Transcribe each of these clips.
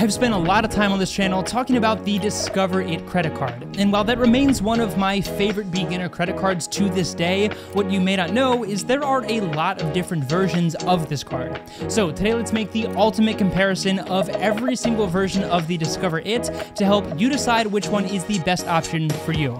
I've spent a lot of time on this channel talking about the Discover It credit card, and while that remains one of my favorite beginner credit cards to this day, what you may not know is there are a lot of different versions of this card. So today let's make the ultimate comparison of every single version of the Discover It to help you decide which one is the best option for you.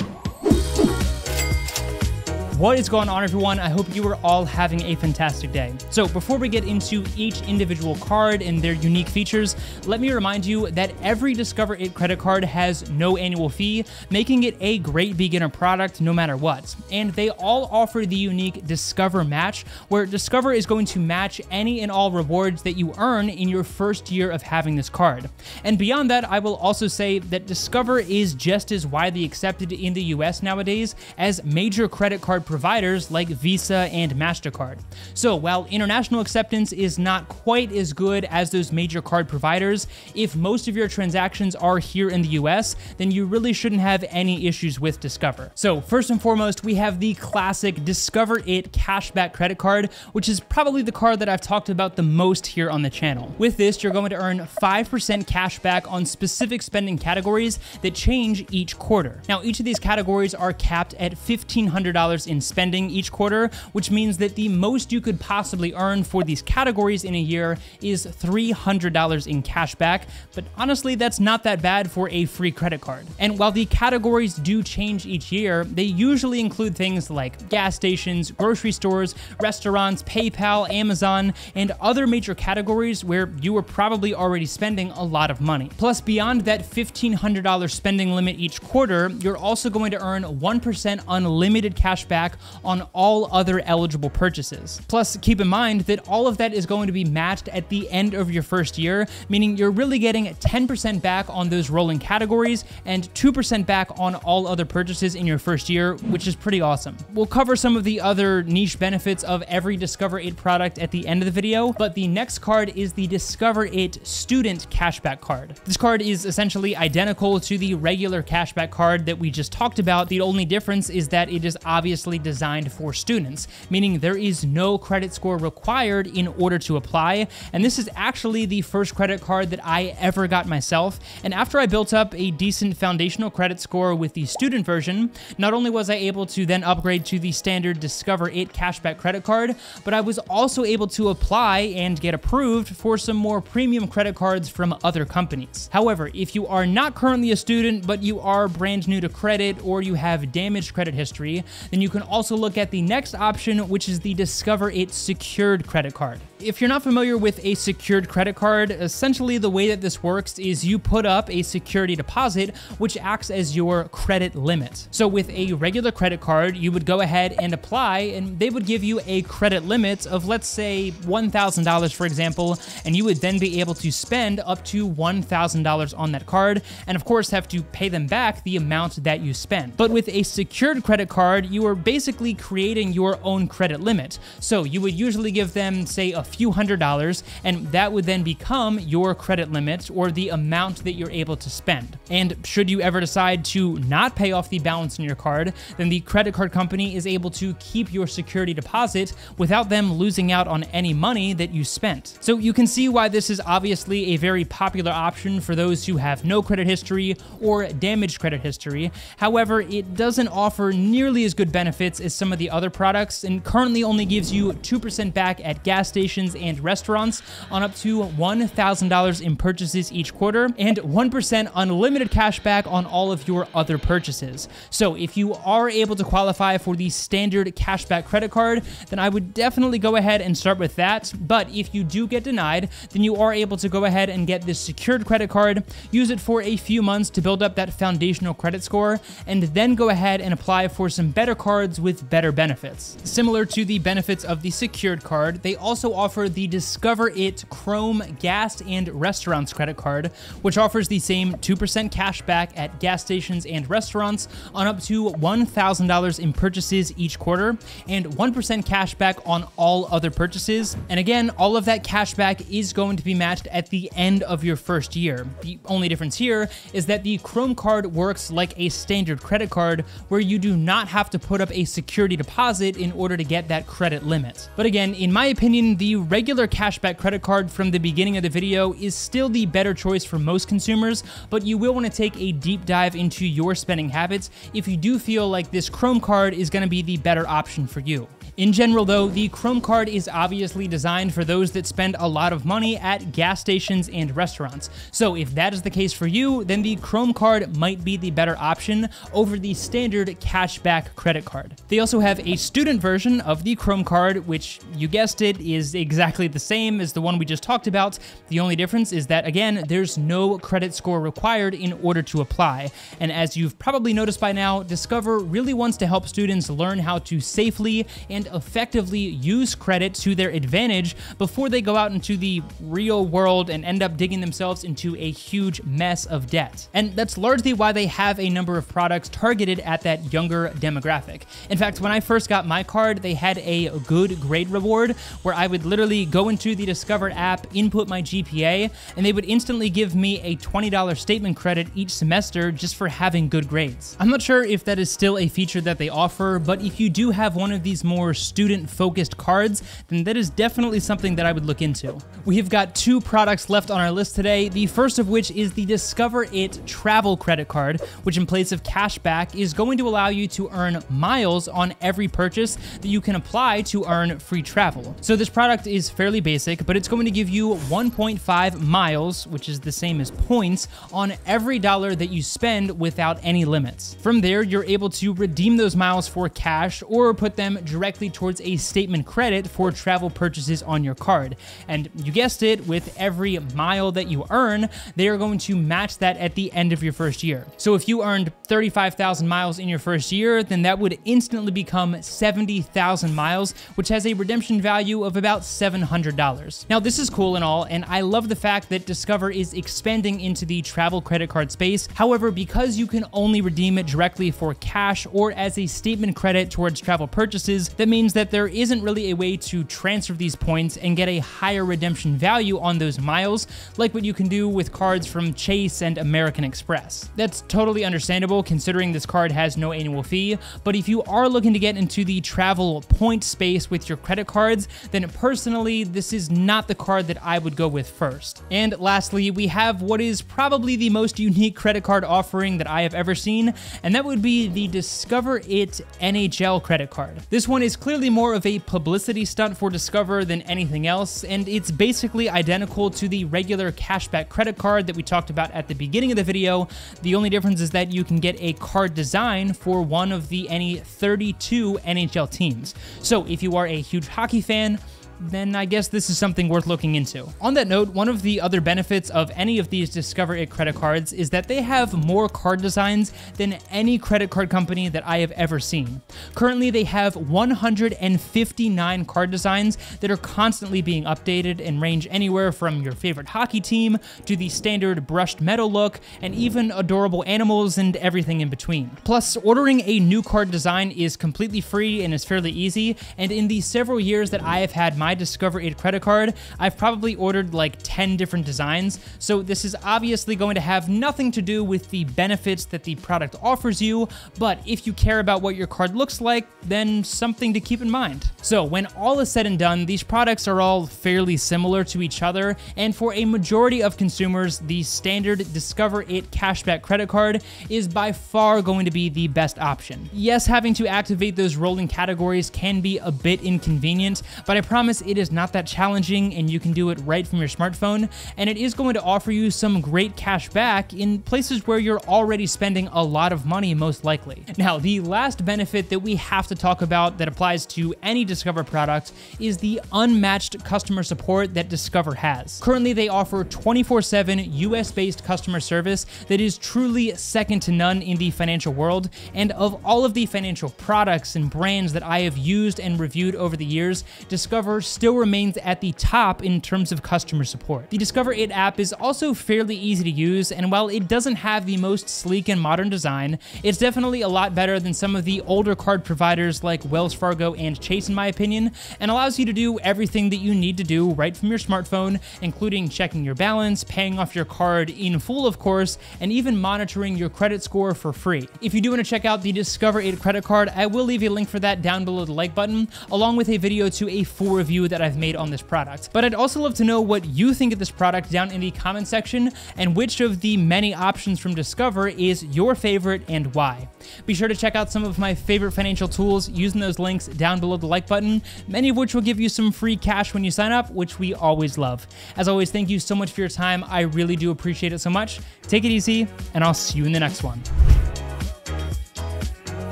What is going on, everyone? I hope you are all having a fantastic day. So, before we get into each individual card and their unique features, let me remind you that every Discover It credit card has no annual fee, making it a great beginner product no matter what. And they all offer the unique Discover Match, where Discover is going to match any and all rewards that you earn in your first year of having this card. And beyond that, I will also say that Discover is just as widely accepted in the US nowadays as major credit card providers like Visa and MasterCard. So while international acceptance is not quite as good as those major card providers, if most of your transactions are here in the US, then you really shouldn't have any issues with Discover. So first and foremost, we have the classic Discover It cashback credit card, which is probably the card that I've talked about the most here on the channel. With this, you're going to earn 5% cashback on specific spending categories that change each quarter. Now, each of these categories are capped at $1,500 in spending each quarter, which means that the most you could possibly earn for these categories in a year is $300 in cash back. But honestly, that's not that bad for a free credit card. And while the categories do change each year, they usually include things like gas stations, grocery stores, restaurants, PayPal, Amazon, and other major categories where you were probably already spending a lot of money. Plus, beyond that $1,500 spending limit each quarter, you're also going to earn 1% unlimited cash back on all other eligible purchases. Plus, keep in mind that all of that is going to be matched at the end of your first year, meaning you're really getting 10% back on those rolling categories and 2% back on all other purchases in your first year, which is pretty awesome. We'll cover some of the other niche benefits of every Discover It product at the end of the video, but the next card is the Discover It Student Cashback Card. This card is essentially identical to the regular cashback card that we just talked about. The only difference is that it is obviously designed for students, meaning there is no credit score required in order to apply. And this is actually the first credit card that I ever got myself. And after I built up a decent foundational credit score with the student version, not only was I able to then upgrade to the standard Discover It cashback credit card, but I was also able to apply and get approved for some more premium credit cards from other companies. However, if you are not currently a student, but you are brand new to credit or you have damaged credit history, then you can also look at the next option, which is the Discover It secured credit card. If you're not familiar with a secured credit card, essentially the way that this works is you put up a security deposit, which acts as your credit limit. So with a regular credit card, you would go ahead and apply, and they would give you a credit limit of, let's say, $1,000, for example, and you would then be able to spend up to $1,000 on that card, and of course have to pay them back the amount that you spend. But with a secured credit card, you are basically creating your own credit limit. So you would usually give them, say, a few hundred dollars, and that would then become your credit limit or the amount that you're able to spend. And should you ever decide to not pay off the balance in your card, then the credit card company is able to keep your security deposit without them losing out on any money that you spent. So you can see why this is obviously a very popular option for those who have no credit history or damaged credit history. However, it doesn't offer nearly as good benefits as some of the other products and currently only gives you 2% back at gas stations and restaurants on up to $1,000 in purchases each quarter and 1% unlimited cash back on all of your other purchases. So if you are able to qualify for the standard cashback credit card, then I would definitely go ahead and start with that. But if you do get denied, then you are able to go ahead and get this secured credit card, use it for a few months to build up that foundational credit score, and then go ahead and apply for some better cards with better benefits. Similar to the benefits of the secured card, they also offer the Discover It Chrome Gas and Restaurants credit card, which offers the same 2% cash back at gas stations and restaurants on up to $1,000 in purchases each quarter, and 1% cash back on all other purchases. And again, all of that cash back is going to be matched at the end of your first year. The only difference here is that the Chrome card works like a standard credit card where you do not have to put up a security deposit in order to get that credit limit. But again, in my opinion, the regular cashback credit card from the beginning of the video is still the better choice for most consumers, but you will want to take a deep dive into your spending habits if you do feel like this Chrome card is going to be the better option for you. In general, though, the Chrome card is obviously designed for those that spend a lot of money at gas stations and restaurants. So if that is the case for you, then the Chrome card might be the better option over the standard cashback credit card. They also have a student version of the Chrome card, which you guessed it, is exactly the same as the one we just talked about. The only difference is that, again, there's no credit score required in order to apply. And as you've probably noticed by now, Discover really wants to help students learn how to safely and effectively use credit to their advantage before they go out into the real world and end up digging themselves into a huge mess of debt. And that's largely why they have a number of products targeted at that younger demographic. In fact, when I first got my card, they had a good grade reward where I would literally go into the Discover app, input my GPA, and they would instantly give me a $20 statement credit each semester just for having good grades. I'm not sure if that is still a feature that they offer, but if you do have one of these more student focused cards, then that is definitely something that I would look into. We have got two products left on our list today, the first of which is the Discover It Travel Credit Card, which in place of cash back is going to allow you to earn miles on every purchase that you can apply to earn free travel. So this product is fairly basic, but it's going to give you 1.5 miles, which is the same as points, on every dollar that you spend without any limits. From there, you're able to redeem those miles for cash or put them directly towards a statement credit for travel purchases on your card. And you guessed it, with every mile that you earn, they are going to match that at the end of your first year. So if you earned 35,000 miles in your first year, then that would instantly become 70,000 miles, which has a redemption value of about $700. Now, this is cool and all, and I love the fact that Discover is expanding into the travel credit card space. However, because you can only redeem it directly for cash or as a statement credit towards travel purchases, that means means that there isn't really a way to transfer these points and get a higher redemption value on those miles, like what you can do with cards from Chase and American Express. That's totally understandable considering this card has no annual fee, but if you are looking to get into the travel point space with your credit cards, then personally, this is not the card that I would go with first. And lastly, we have what is probably the most unique credit card offering that I have ever seen, and that would be the Discover It NHL credit card. This one is clearly more of a publicity stunt for Discover than anything else, and it's basically identical to the regular cashback credit card that we talked about at the beginning of the video. The only difference is that you can get a card design for one of the any 32 NHL teams. So if you are a huge hockey fan, then I guess this is something worth looking into. On that note, one of the other benefits of any of these Discover It credit cards is that they have more card designs than any credit card company that I have ever seen. Currently, they have 159 card designs that are constantly being updated and range anywhere from your favorite hockey team to the standard brushed metal look and even adorable animals and everything in between. Plus, ordering a new card design is completely free and is fairly easy, and in the several years that I have had my my Discover It credit card, I've probably ordered like 10 different designs, so this is obviously going to have nothing to do with the benefits that the product offers you, but if you care about what your card looks like, then something to keep in mind. So when all is said and done, these products are all fairly similar to each other, and for a majority of consumers, the standard Discover It cashback credit card is by far going to be the best option. Yes, having to activate those rolling categories can be a bit inconvenient, but I promise it is not that challenging and you can do it right from your smartphone, and it is going to offer you some great cash back in places where you're already spending a lot of money, most likely. Now, the last benefit that we have to talk about that applies to any Discover product is the unmatched customer support that Discover has. Currently, they offer 24 7 US based customer service that is truly second to none in the financial world, and of all of the financial products and brands that I have used and reviewed over the years, Discover still remains at the top in terms of customer support. The Discover It app is also fairly easy to use, and while it doesn't have the most sleek and modern design, it's definitely a lot better than some of the older card providers like Wells Fargo and Chase in my opinion, and allows you to do everything that you need to do right from your smartphone, including checking your balance, paying off your card in full of course, and even monitoring your credit score for free. If you do want to check out the Discover It credit card, I will leave a link for that down below the like button, along with a video to a full review that I've made on this product. But I'd also love to know what you think of this product down in the comment section, and which of the many options from Discover is your favorite and why. Be sure to check out some of my favorite financial tools using those links down below the like button, many of which will give you some free cash when you sign up, which we always love. As always, thank you so much for your time. I really do appreciate it so much. Take it easy, and I'll see you in the next one.